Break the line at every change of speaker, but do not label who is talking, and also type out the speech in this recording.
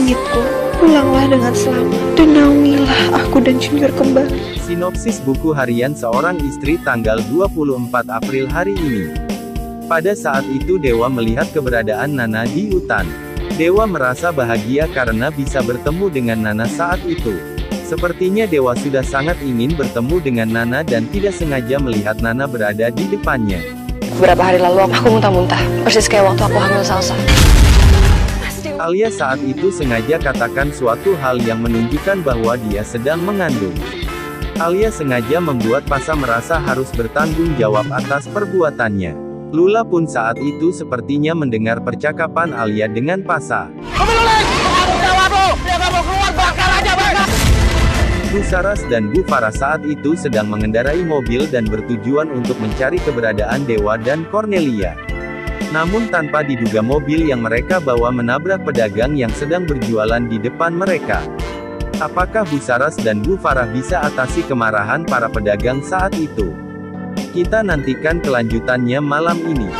Langitku, pulanglah dengan selamat dan naungilah aku dan Junior kembali.
Sinopsis buku harian seorang istri tanggal 24 April hari ini. Pada saat itu Dewa melihat keberadaan Nana di hutan. Dewa merasa bahagia karena bisa bertemu dengan Nana saat itu. Sepertinya Dewa sudah sangat ingin bertemu dengan Nana dan tidak sengaja melihat Nana berada di depannya.
Beberapa hari lalu aku muntah-muntah, persis kayak waktu aku hamil salsa.
Alia saat itu sengaja katakan suatu hal yang menunjukkan bahwa dia sedang mengandung. Alia sengaja membuat Pasa merasa harus bertanggung jawab atas perbuatannya. Lula pun saat itu sepertinya mendengar percakapan Alia dengan Pasa. Bu Saras dan Bu Farah saat itu sedang mengendarai mobil dan bertujuan untuk mencari keberadaan Dewa dan Cornelia. Namun tanpa diduga mobil yang mereka bawa menabrak pedagang yang sedang berjualan di depan mereka. Apakah Bu Saras dan Bu Farah bisa atasi kemarahan para pedagang saat itu? Kita nantikan kelanjutannya malam ini.